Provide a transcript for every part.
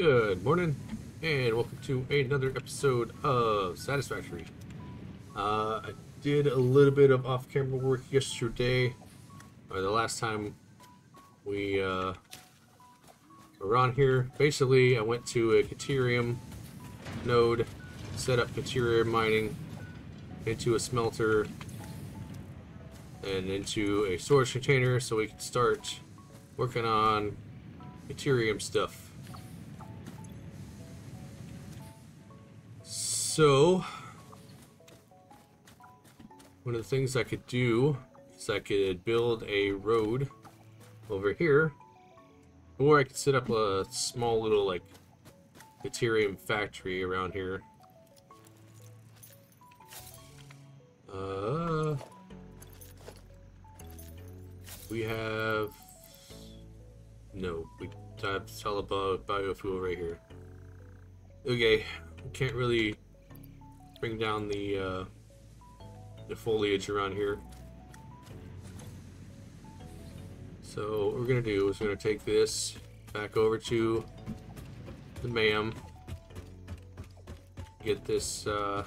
Good morning, and welcome to another episode of Satisfactory. Uh, I did a little bit of off-camera work yesterday, or the last time we uh, were on here. Basically, I went to a Caterium node, set up Caterium mining into a smelter, and into a storage container so we could start working on Caterium stuff. So, one of the things I could do is I could build a road over here, or I could set up a small little like Caterium factory around here. Uh, we have no, we have solid biofuel right here. Okay, can't really bring down the uh, the foliage around here. So what we're gonna do is we're gonna take this back over to the MAM, get this uh,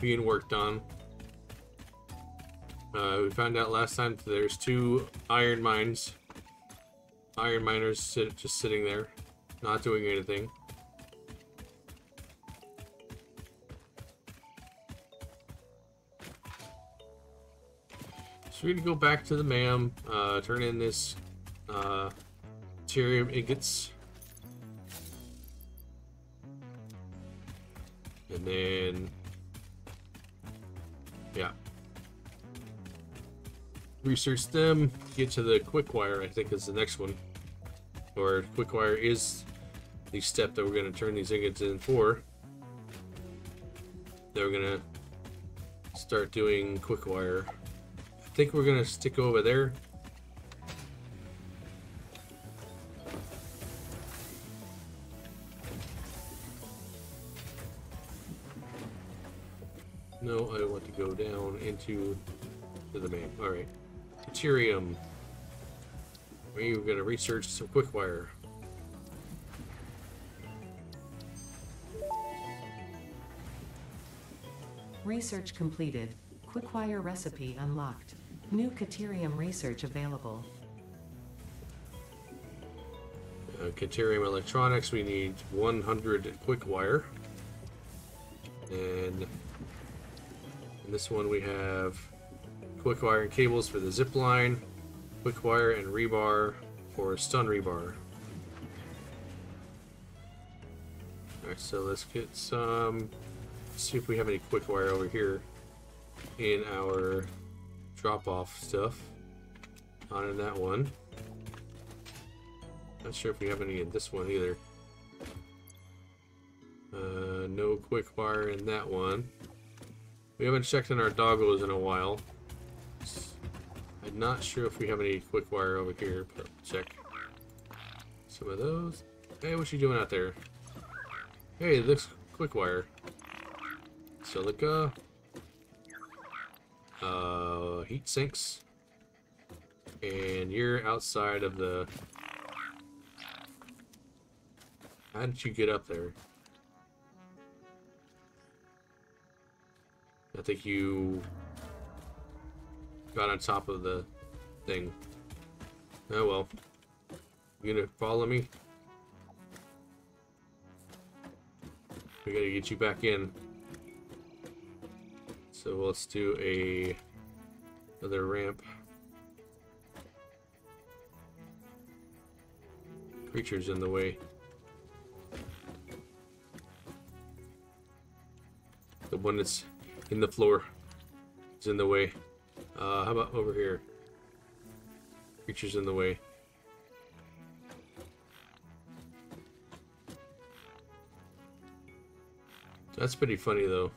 being worked on. Uh, we found out last time there's two iron mines, iron miners sit, just sitting there, not doing anything. So we're gonna go back to the MAM, uh, turn in this uh, ingots. And then, yeah. Research them, get to the quick wire, I think is the next one. Or quick wire is the step that we're to turn these ingots in for. Then we're to start doing quick wire think we're gonna stick over there. No, I want to go down into the main. Alright. Caterium. We're gonna research some quick wire. Research completed. Quickwire recipe unlocked. New Caterium research available. Uh, Caterium electronics, we need 100 quick wire. And in this one we have quick wire and cables for the zip line, quick wire and rebar for stun rebar. Alright, so let's get some, see if we have any quick wire over here in our drop off stuff. Not in that one. Not sure if we have any in this one either. Uh, no quick wire in that one. We haven't checked in our doggos in a while. I'm not sure if we have any quick wire over here, check some of those. Hey, what you doing out there? Hey, this quick wire. Silica uh, heat sinks. And you're outside of the... How did you get up there? I think you got on top of the thing. Oh well. You gonna follow me? We gotta get you back in. So let's do a another ramp. Creatures in the way. The one that's in the floor is in the way. Uh, how about over here? Creatures in the way. That's pretty funny though.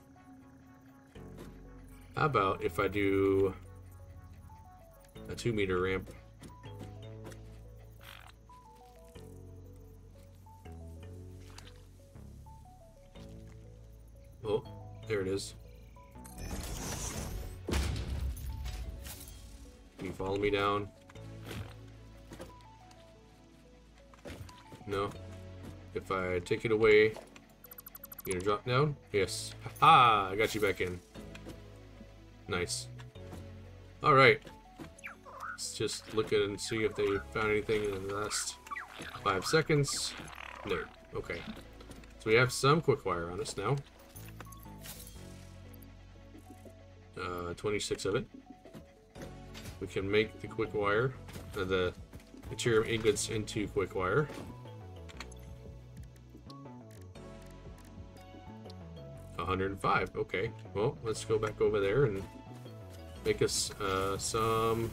How about if I do a two meter ramp? Oh, there it is. Can you follow me down? No. If I take it away, you gonna drop down? Yes. Ha! I got you back in. Nice. Alright. Let's just look at and see if they found anything in the last five seconds. No. Okay. So we have some quick wire on us now. Uh, 26 of it. We can make the quick wire, uh, the material ingots into quick wire. Hundred and five. Okay. Well, let's go back over there and make us uh, some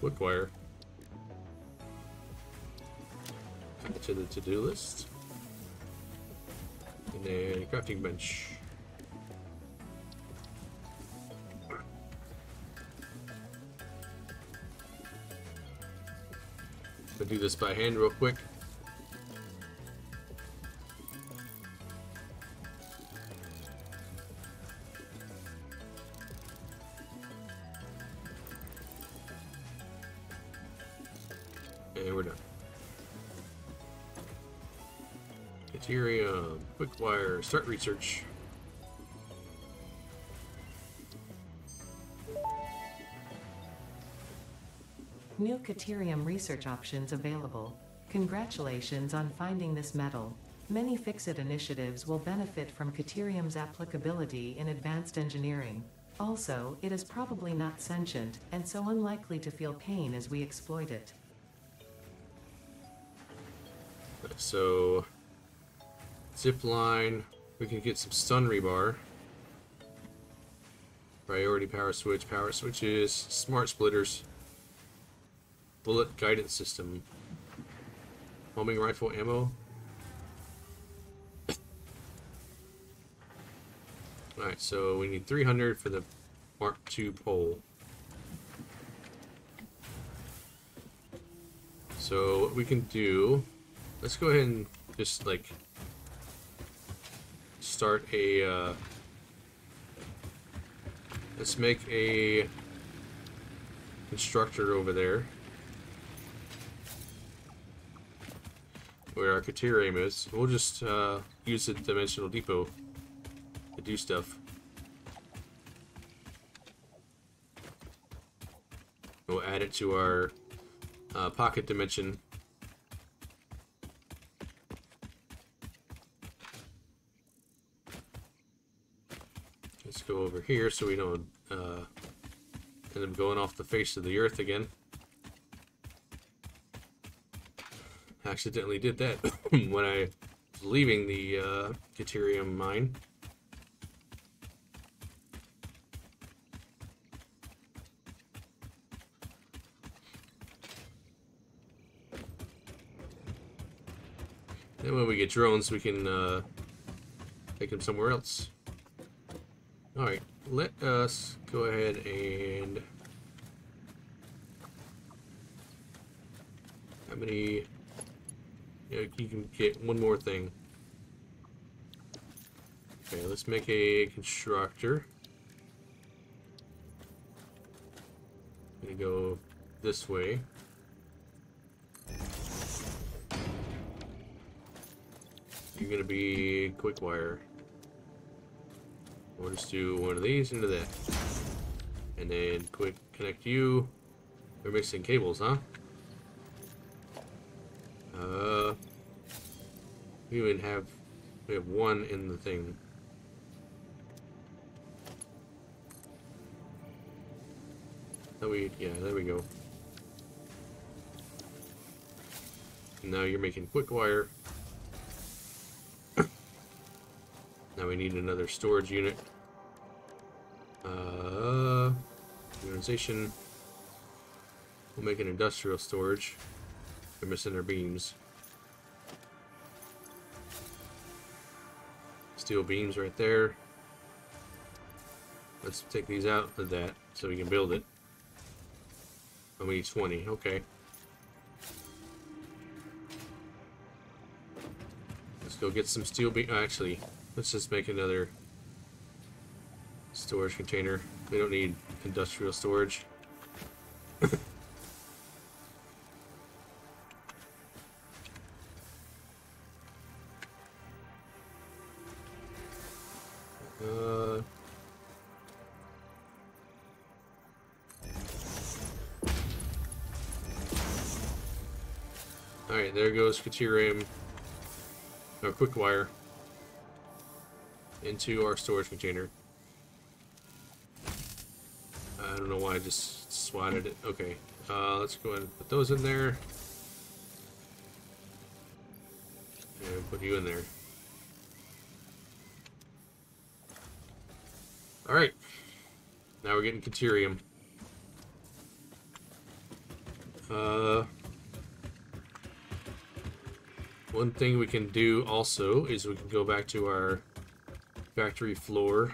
quick wire. To the to-do list. And then crafting bench. Do this by hand real quick. And we're done. Caterium, uh, Quickwire, start research. New Caterium research options available. Congratulations on finding this metal. Many FICSIT initiatives will benefit from Caterium's applicability in advanced engineering. Also, it is probably not sentient, and so unlikely to feel pain as we exploit it. So, zip line. We can get some stun rebar. Priority power switch, power switches, smart splitters, bullet guidance system, homing rifle ammo. Alright, so we need 300 for the Mark II pole. So what we can do Let's go ahead and just like start a uh, let's make a constructor over there where our Caterium is. We'll just uh, use the dimensional depot to do stuff. We'll add it to our uh, pocket dimension go over here so we don't uh, end up going off the face of the earth again. Accidentally did that when I was leaving the uh, Caterium mine. Then when we get drones, we can uh, take them somewhere else. Alright, let us go ahead and... How many... Yeah, you can get one more thing. Okay, let's make a constructor. Gonna go this way. You're gonna be quick wire. We'll just do one of these into that. And then quick connect you. We're mixing cables, huh? Uh, we even have we have one in the thing. That we yeah, there we go. now you're making quick wire. Now we need another storage unit. Uh, organization. We'll make an industrial storage. We're missing our beams. Steel beams right there. Let's take these out of that so we can build it. Oh, we need 20. Okay. Let's go get some steel beam. Actually, Let's just make another storage container. We don't need industrial storage. uh... Alright, there goes Caterium. Or oh, Quickwire. Into our storage container. I don't know why I just swatted it. Okay. Uh, let's go ahead and put those in there. And put you in there. Alright. Now we're getting Caterium. Uh, one thing we can do also is we can go back to our factory floor.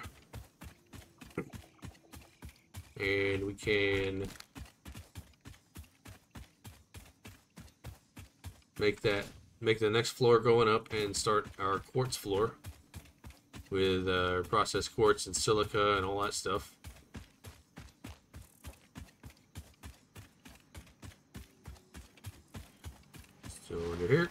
And we can make that make the next floor going up and start our quartz floor with uh, processed quartz and silica and all that stuff. So under here.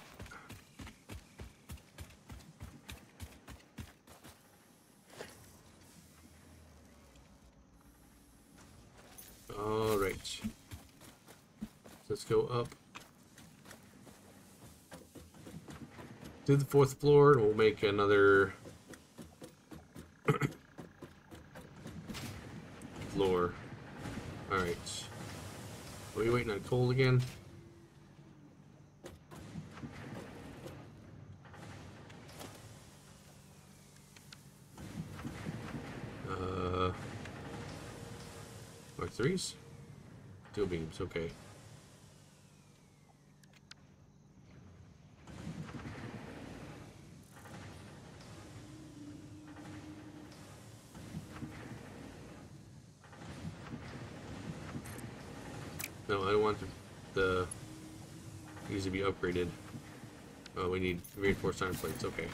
All right. Let's go up to the fourth floor and we'll make another floor. Alright. Are we waiting on coal again? Uh, Mark threes? Steel beams, okay. No, I don't want the, the these to be upgraded. Oh, we need reinforced iron plates. Okay.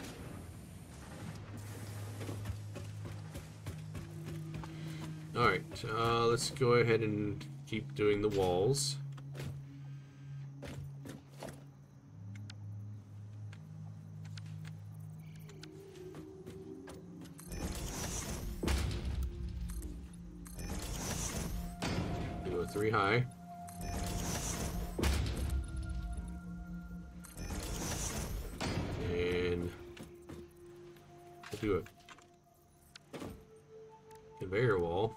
All right. Uh, let's go ahead and keep doing the walls. Do a three high. Do a conveyor wall.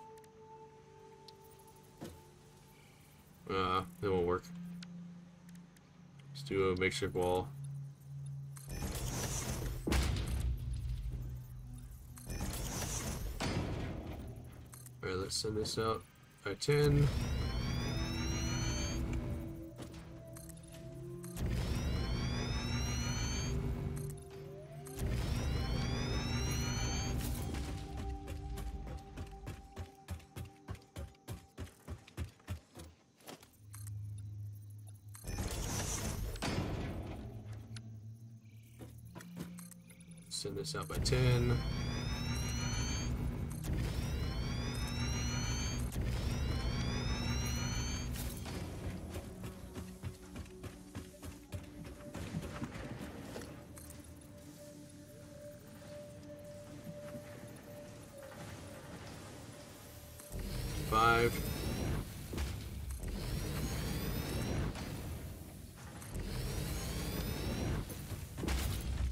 Uh, that won't work. Let's do a makeshift wall. Alright, let's send this out by 10. Send out by 10. Five.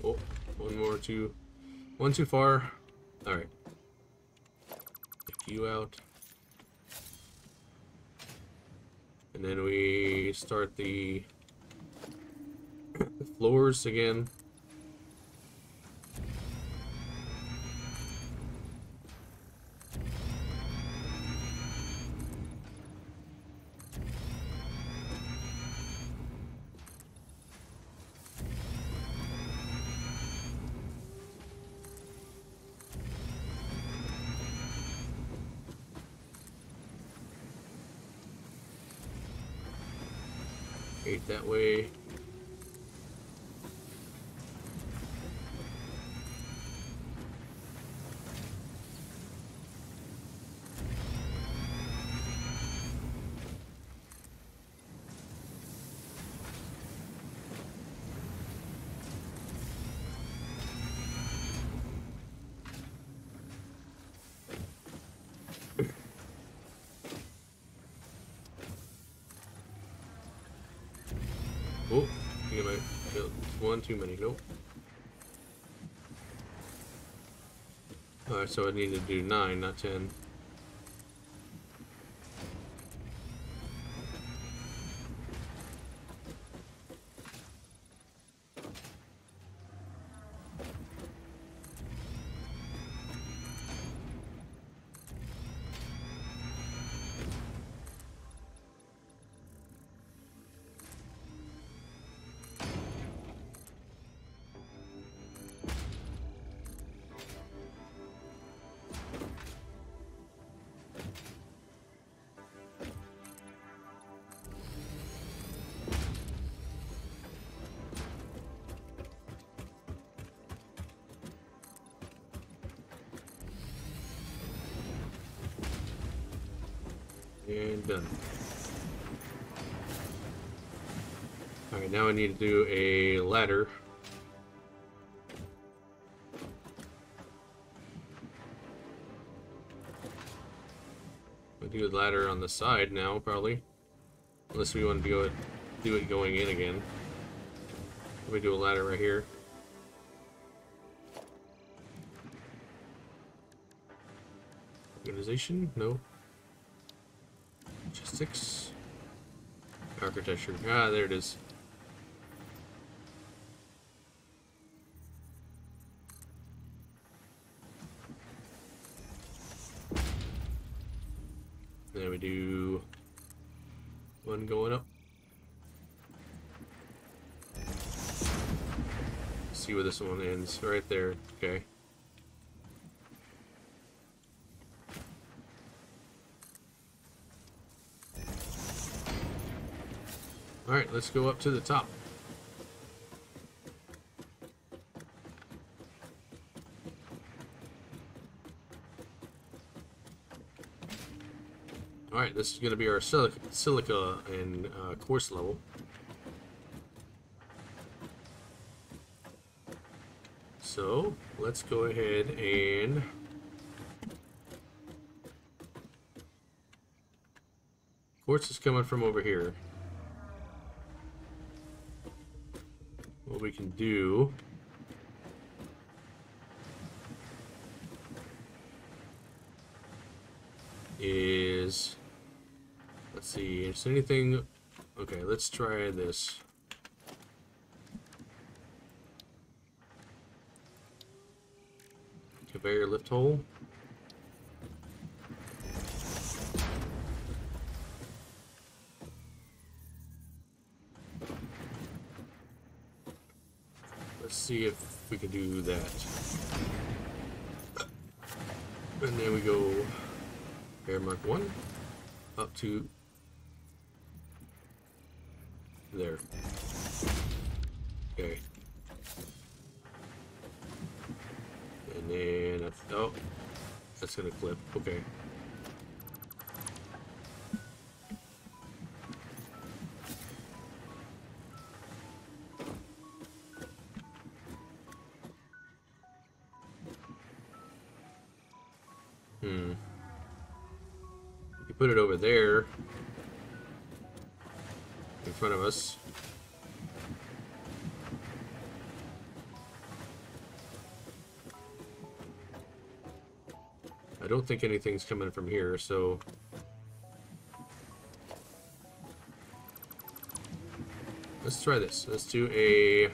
Oh, one more too. One too far. Alright. Take you out. And then we start the floors again. That way. One too many. Nope. Alright, so I need to do nine, not ten. And done. Alright, now I need to do a ladder. I'll do a ladder on the side now, probably. Unless we want to do it, do it going in again. Me do a ladder right here. Organization? No. Logistics. Architecture. Ah, there it is. Then we do one going up. See where this one ends. Right there. Okay. Alright, let's go up to the top. Alright, this is going to be our silica, and uh, quartz level. So, let's go ahead and... Quartz is coming from over here. We can do... is let's see is anything okay let's try this. Conveyor lift hole let's see if we can do that and then we go air mark one up to there. Okay. And then, oh, that's gonna clip. Okay. I don't think anything's coming from here, so let's try this. Let's do a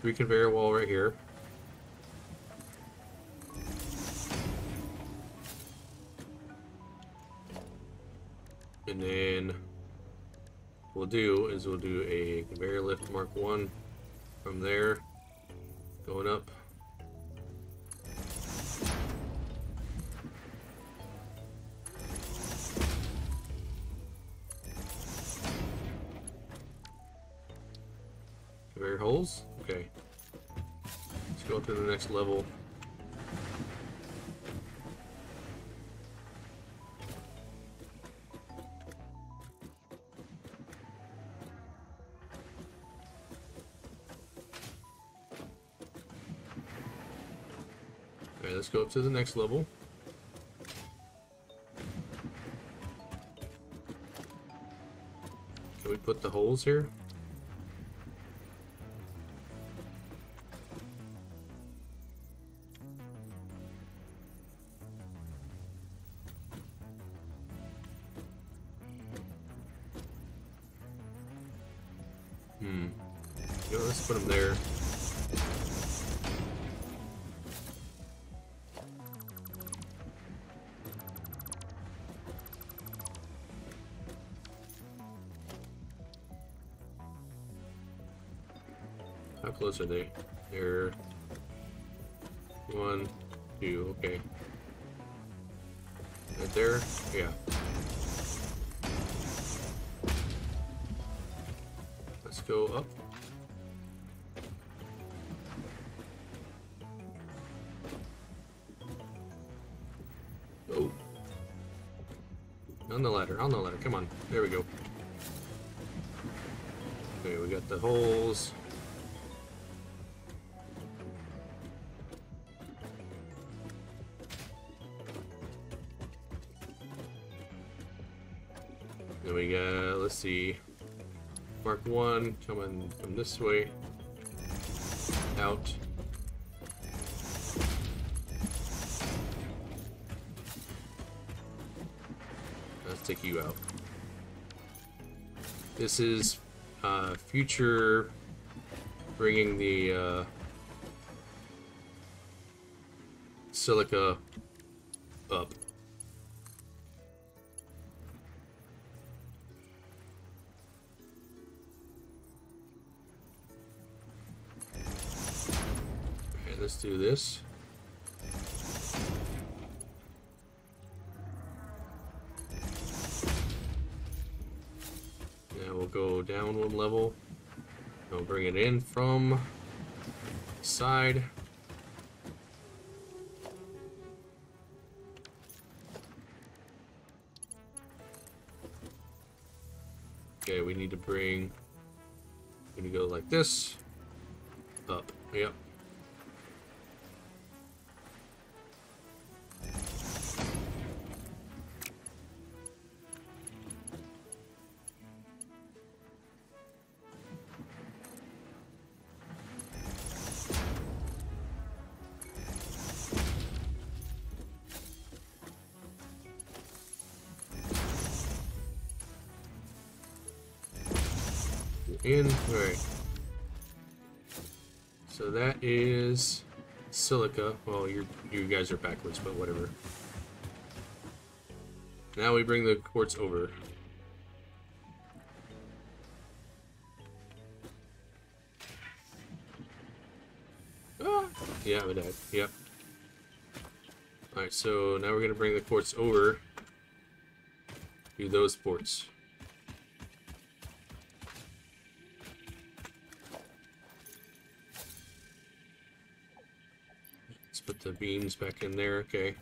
three conveyor wall right here. And then we'll do is we'll do a conveyor lift mark one from there level. Okay, let's go up to the next level. Can we put the holes here? Close are they? They're one, two, okay. Right there? Yeah. Let's go up. Oh. On the ladder, on the ladder, come on. There we go. Okay, we got the holes. We got, let's see, Mark 1 coming from this way. Out. Let's take you out. This is uh, future bringing the uh, silica up. Let's do this. Now we'll go down one level. We'll bring it in from the side. Okay, we need to bring. We need to go like this. Up. Yep. Well, you you guys are backwards, but whatever. Now we bring the quartz over. Ah! Yeah, we died. Yep. Alright, so now we're gonna bring the quartz over to those ports. Put the beams back in there, okay.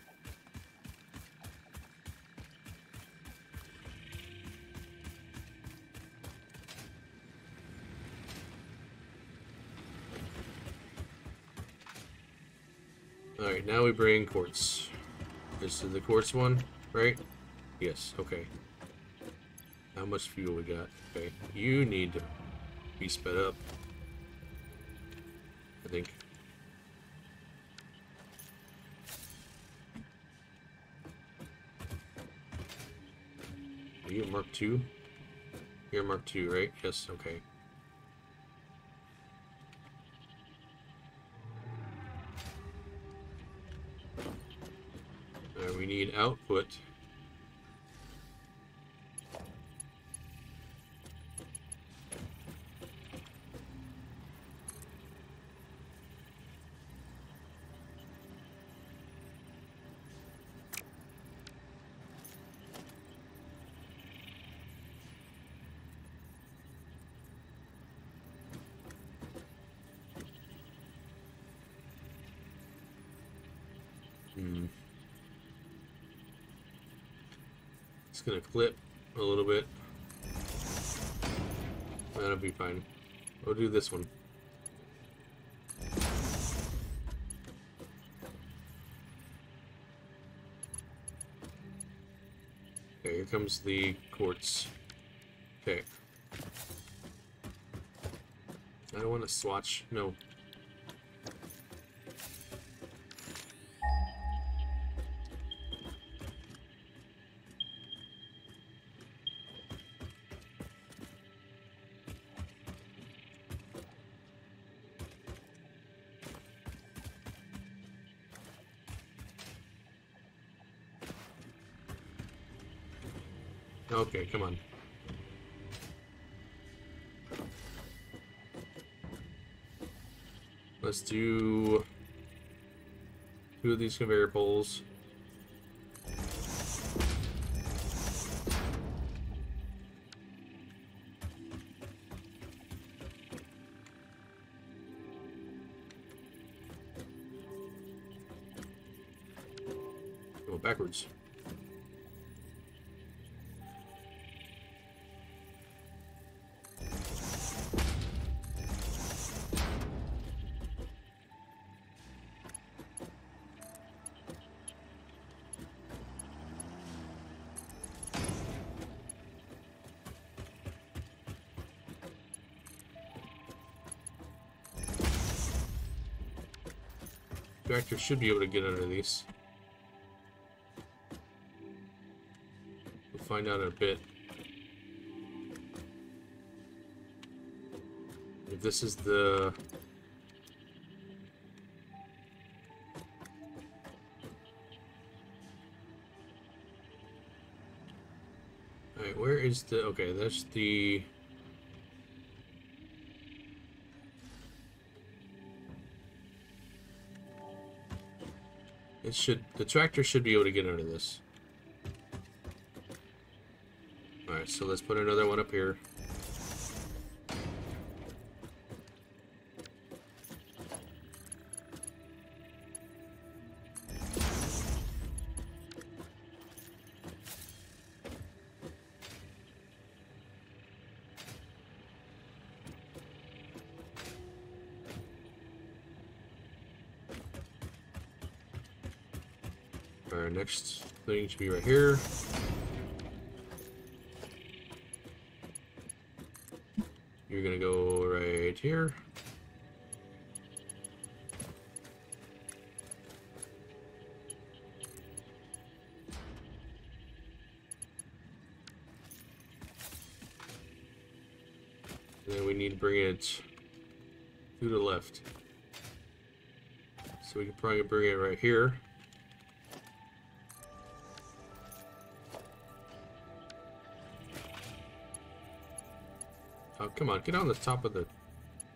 Alright, now we bring quartz. This is the quartz one, right? Yes, okay. How much fuel we got? Okay, you need to be sped up. You Mark 2? You're Mark 2, right? Yes, okay. We need output. Hmm. It's gonna clip a little bit. That'll be fine. We'll do this one. Okay, here comes the quartz. Okay. I don't want to swatch. No. Okay, come on. Let's do two of these conveyor poles. Tractor should be able to get under these. We'll find out in a bit. If this is the... Alright, where is the... Okay, that's the... It should, the tractor should be able to get under this. Alright, so let's put another one up here. Should be right here. You're gonna go right here. And then we need to bring it to the left. So we can probably bring it right here. Oh, come on, get on the top of the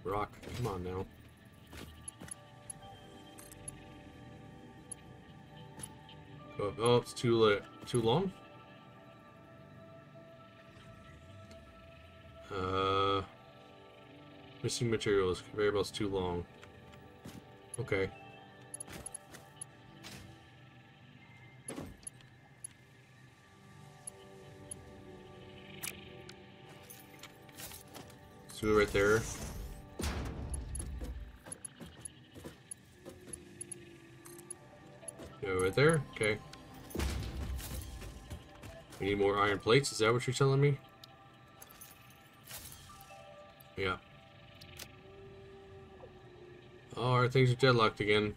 rock. Come on now. Oh, oh it's too late. Too long? Uh, missing materials. Belt's too long. Okay. Right there. Go right there. Okay. We need more iron plates. Is that what you're telling me? Yeah. Oh, our things are deadlocked again.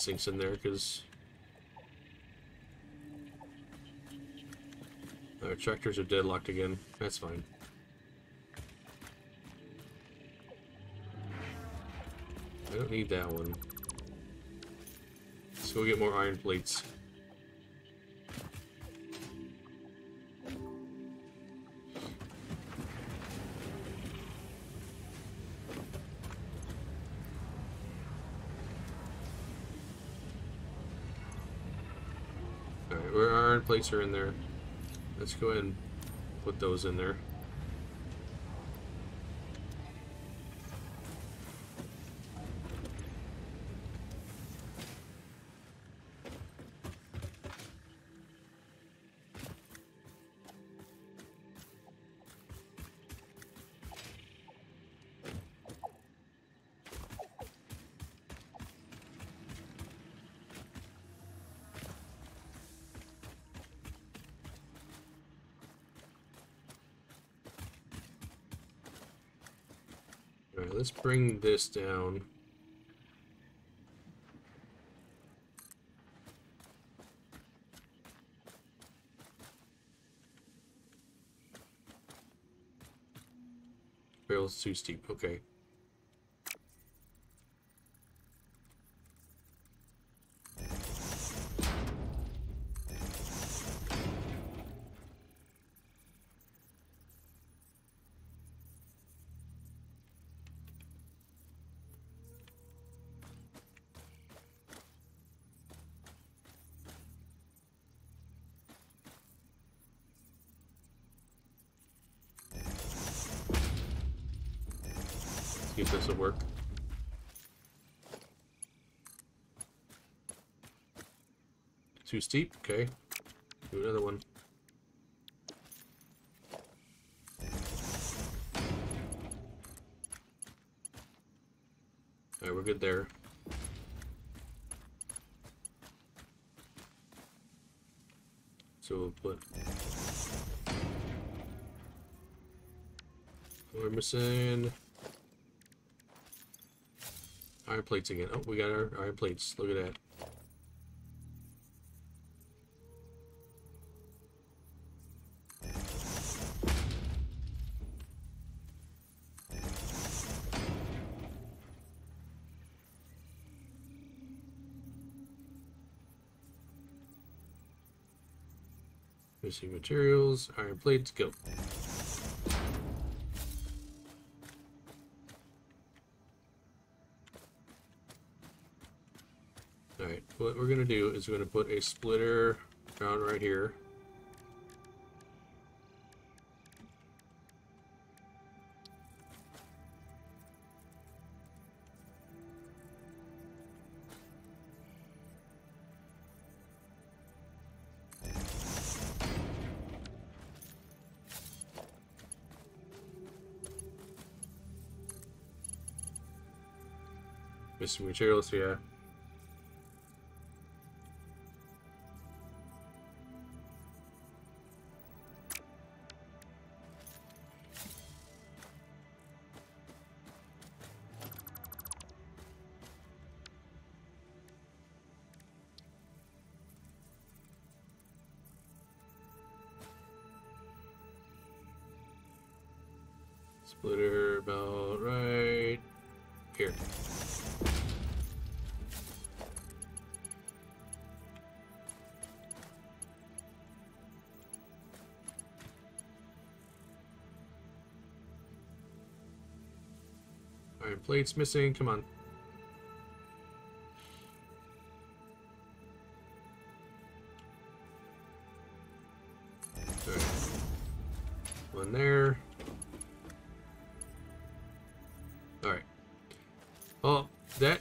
Heat sinks in there because our tractors are deadlocked again. That's fine. I don't need that one. Let's go get more iron plates. Our iron plates are in there. Let's go ahead and put those in there. Bring this down. Barrel's too steep, okay. This will work. Too steep? Okay. Do another one. Alright, we're good there. So we'll put... We're missing... Iron plates again. Oh, we got our iron plates. Look at that. Missing materials, iron plates, go. Alright, what we're gonna do is we're gonna put a splitter down right here. Missing materials, yeah. Splitter about right here. Iron plates missing. Come on.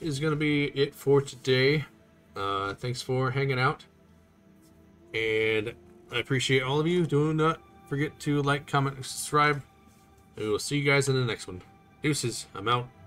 Is going to be it for today. Uh, thanks for hanging out. And I appreciate all of you. Do not forget to like, comment, and subscribe. And we will see you guys in the next one. Deuces. I'm out.